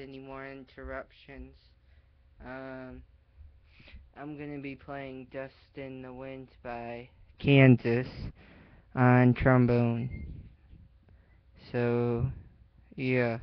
any more interruptions. Um, I'm gonna be playing Dust in the Wind by Kansas on trombone. So, yeah.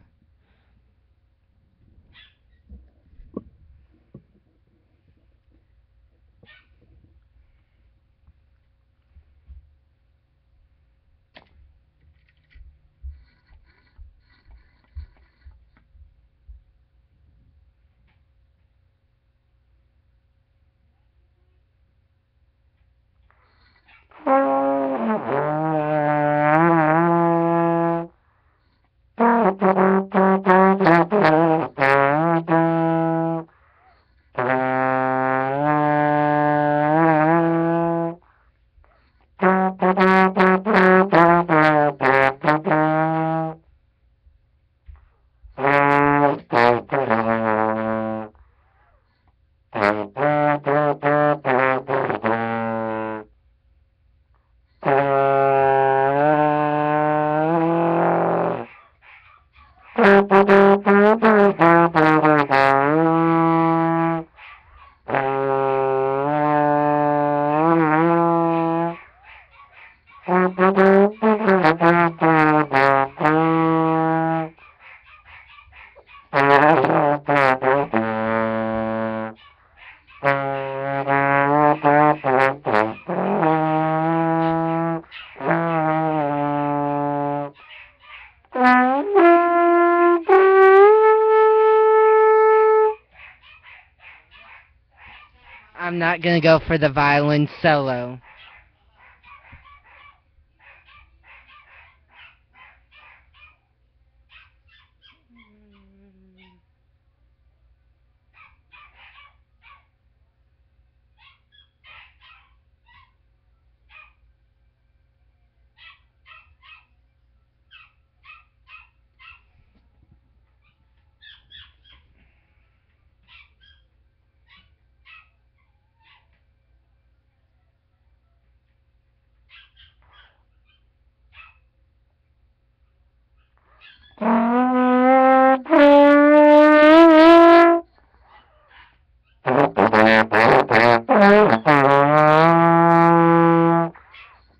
Mm-hmm. I'm not gonna go for the violin solo.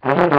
Mm-hmm.